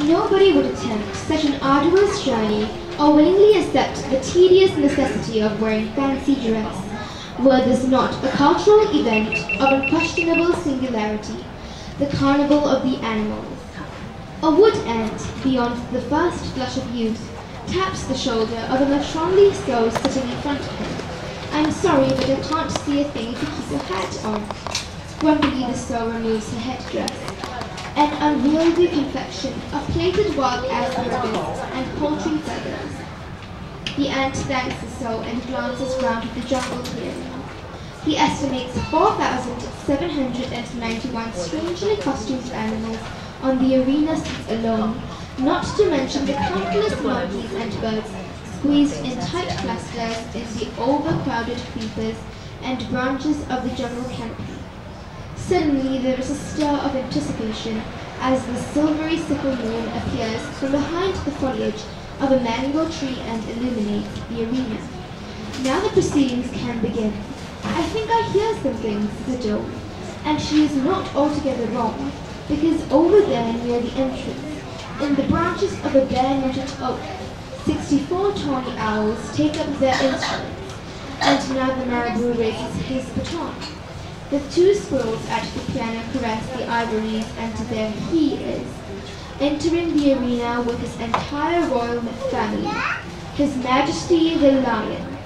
Nobody would attempt such an arduous journey or willingly accept the tedious necessity of wearing fancy dress, were this not a cultural event of unquestionable singularity, the carnival of the animals. A wood ant, beyond the first flush of youth, taps the shoulder of a matronly soul sitting in front of him. I'm sorry, but I can't see a thing if you keep your hat on. Grumpily the soul removes her headdress. An unwieldy confection of plaited wild ass ribbons and poultry feathers. The ant thanks the soul and glances round at the jungle clearing. He estimates 4,791 strangely costumed animals on the arena seats alone, not to mention the countless monkeys and birds squeezed in tight clusters in the overcrowded creepers and branches of the jungle canopy. Suddenly there is a stir of anticipation as the silvery sickle moon appears from behind the foliage of a mango tree and illuminates the arena. Now the proceedings can begin. I think I hear something, said Joe, and she is not altogether wrong, because over there near the entrance, in the branches of a bare-knotted oak, sixty-four tawny owls take up their instruments, and now the marabou raises his baton. The two squirrels at the piano caress the ivories, and there he is, entering the arena with his entire royal family, His Majesty the Lion.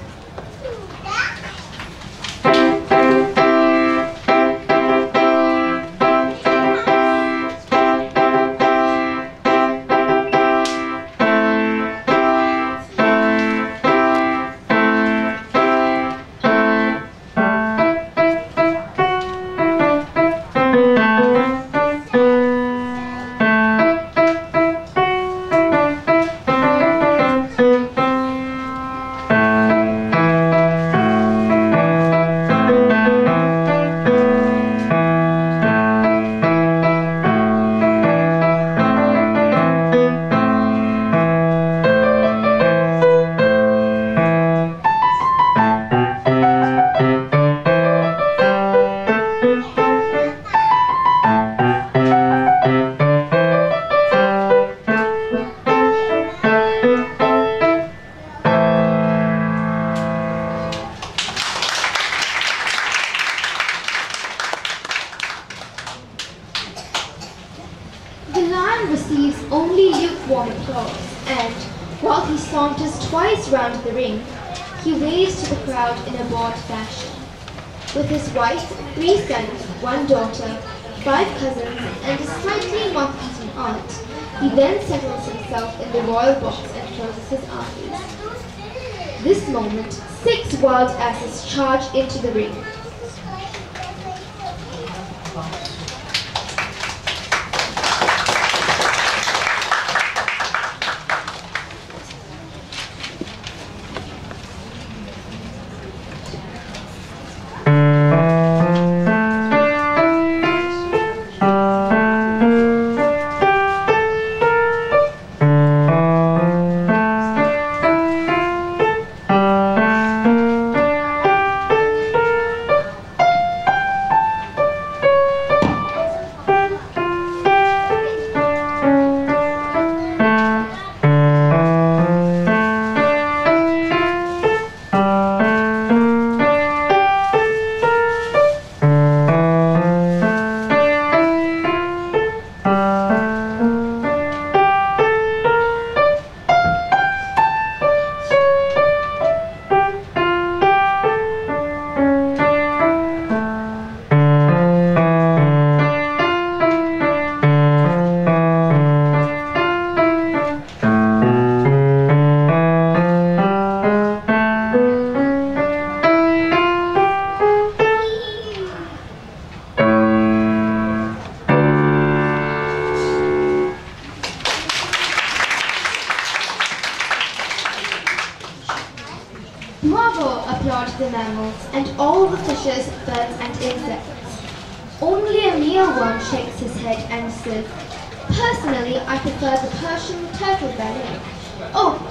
With his wife, three sons, one daughter, five cousins, and a slightly moth-eaten aunt, he then settles himself in the royal box and closes his eyes. This moment, six wild asses charge into the ring.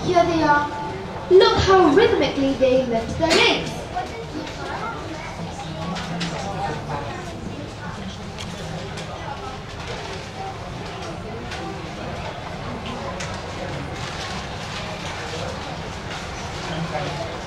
Here they are. Look how rhythmically they lift their legs. Thank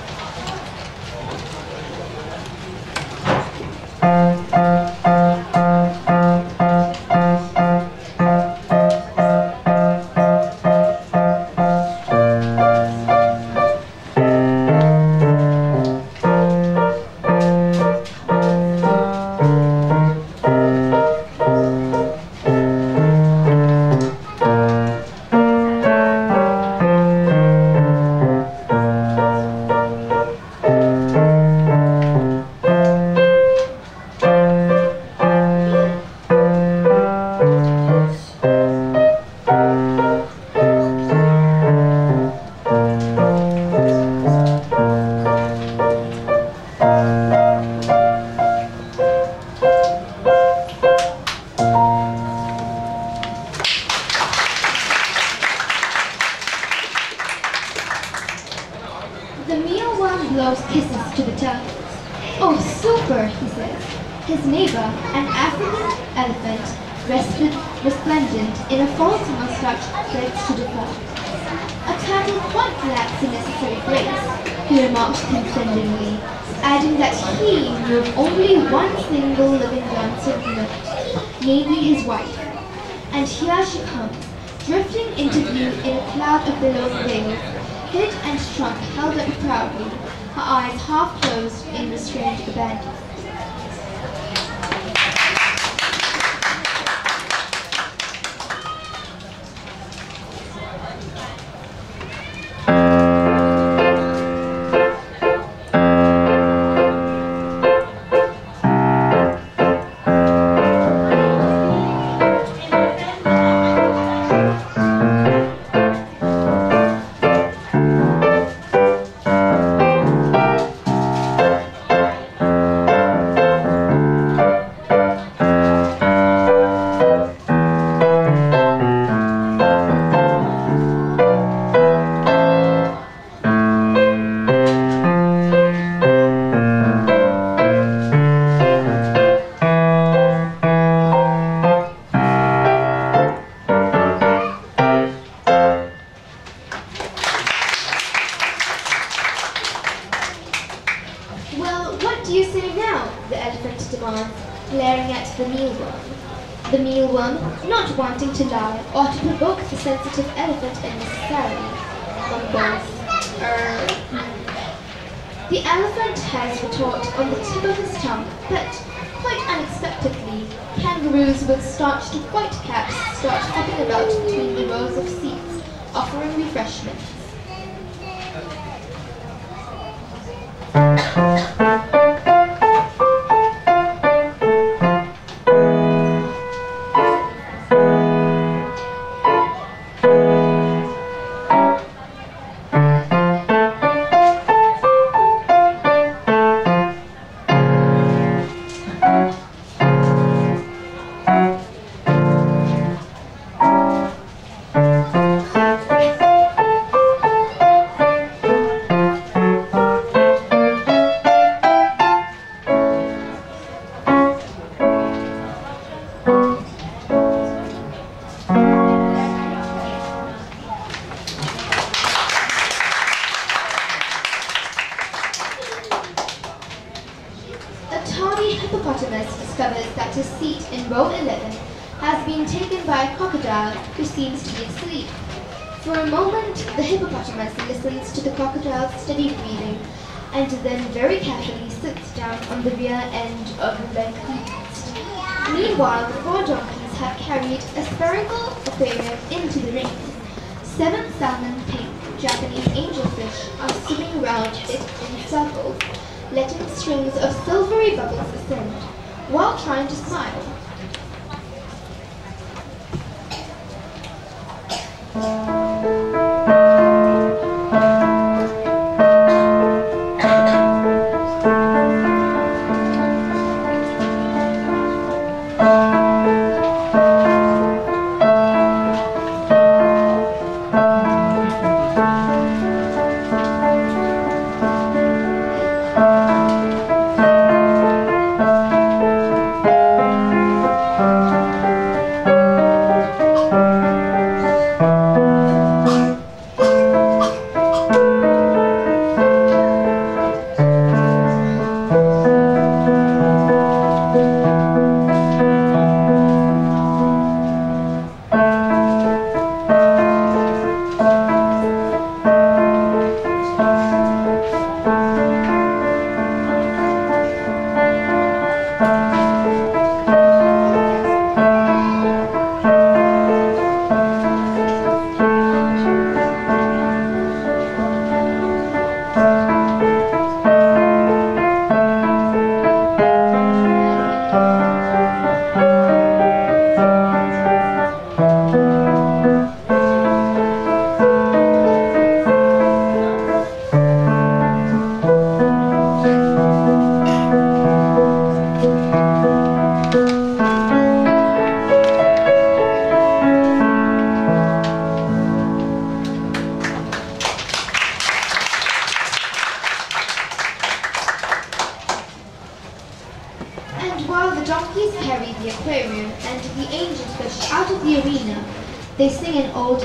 out of Billow's veil, hit and shrunk, held up proudly, her eyes half closed in the strange abandon. moving about between the rows of seats, offering refreshments. For a moment, the hippopotamus listens to the crocodile's steady breathing and then very casually sits down on the rear end of the bank. Meanwhile, the four donkeys have carried a spherical aquarium into the ring. Seven salmon pink Japanese angelfish are swimming round it in circles, letting strings of silvery bubbles ascend, while trying to smile. An old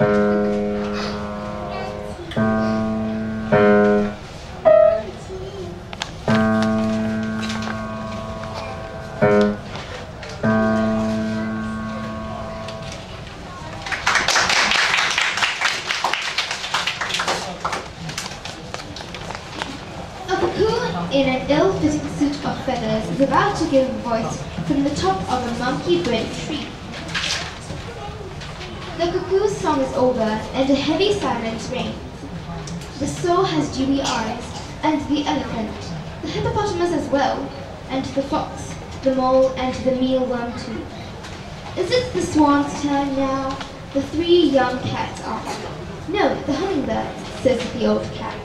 A elephant, the hippopotamus as well, and the fox, the mole, and the mealworm too. Is it the swan's turn now? The three young cats ask. No, the hummingbirds, says the old cat.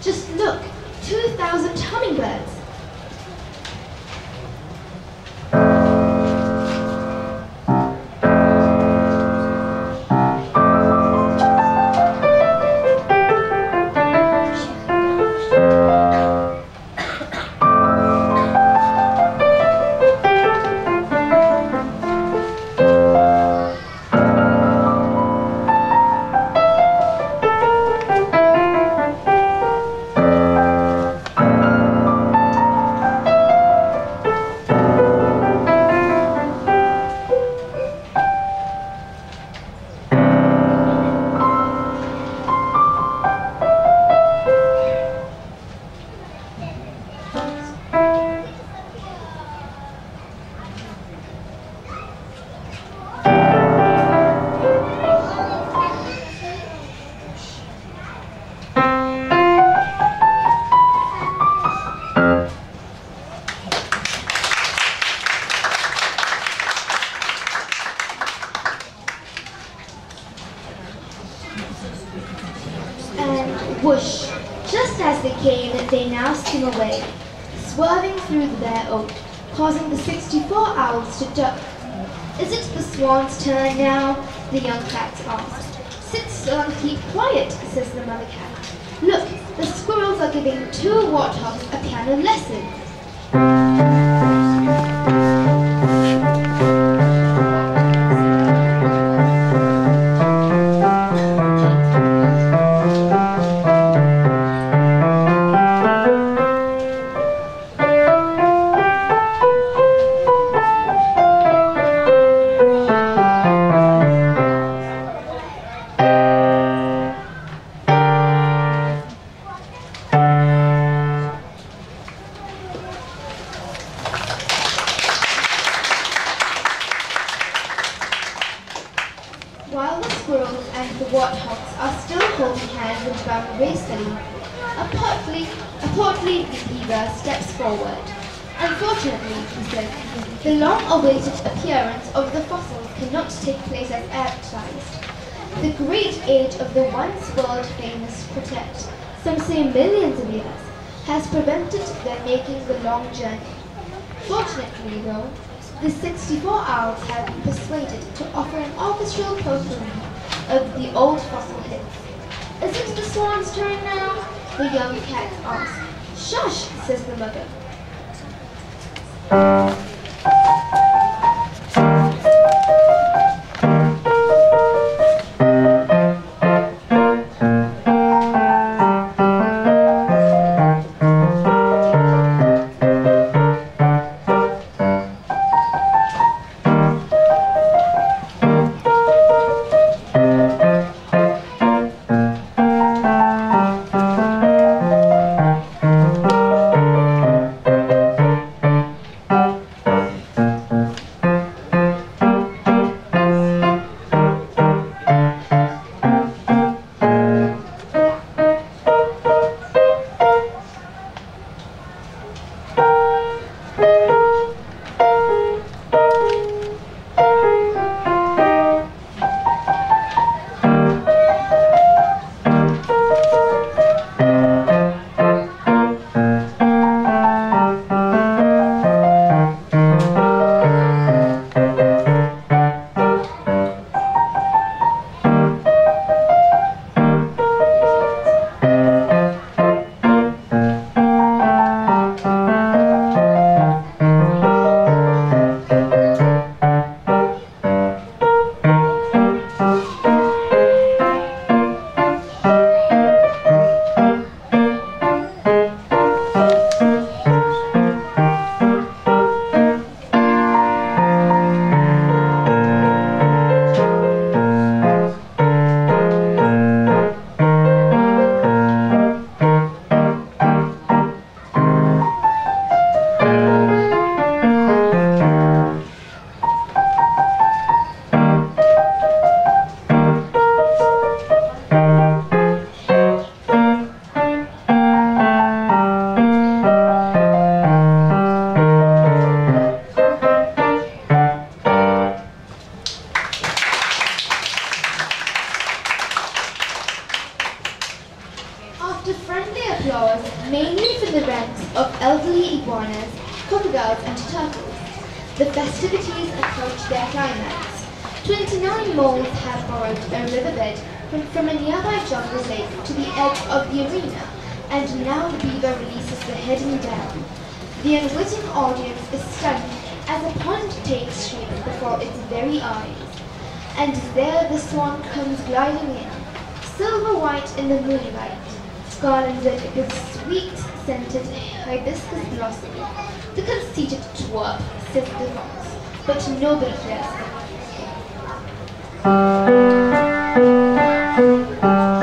Just look, two thousand hummingbirds. Owls to duck. Is it the swan's turn now? The young cats asked. Sit still and keep quiet, says the mother cat. Look, the squirrels are giving two warthogs a piano lesson. While the squirrels and the warthogs are still holding hands and bowing gracefully, a portly, a portly beaver steps forward. Unfortunately, he says, the long-awaited appearance of the fossils cannot take place as advertised. The great age of the once world-famous protect, some say millions of years, has prevented their making the long journey. Fortunately, though, the 64 owls have been persuaded to offer an orchestral potpourri of the old fossil hits. Is it the swan's turn now? The young cat asks. Shush, says the mother. Mainly from the ranks of elderly iguanas, crocodiles and turtles. The festivities approach their climax. 29 moles have borrowed a riverbed from, from a nearby jungle lake to the edge of the arena, and now the beaver releases the hidden down. The unwitting audience is stunned as a pond takes shape before its very eyes. And there the swan comes gliding in, silver white in the moonlight, garlanded with sweet-scented hibiscus blossom. The conceited twerp, says the fox, but nobody. Encore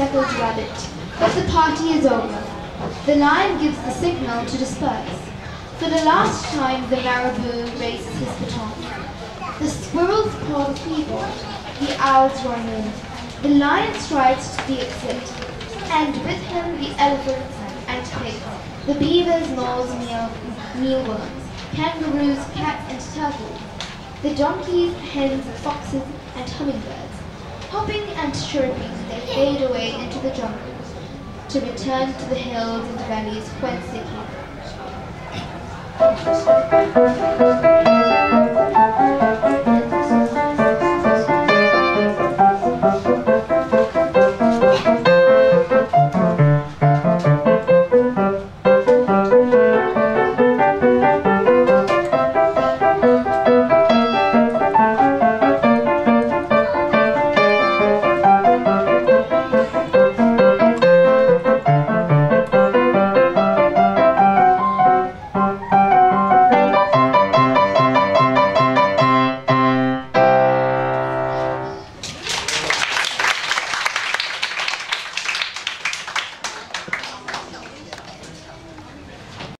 speckled rabbit, but the party is over. The lion gives the signal to disperse. For the last time, the marabou raises his baton. The squirrels paw the keyboard. The owls run in. The lion strides to the exit, and with him the elephants and pigs, the beavers, moles, meal, mealworms, kangaroos, cats, and turtles, the donkeys, hens, foxes, and hummingbirds. Hopping and chirping, they fade away into the jungle to return to the hills and valleys whence they came.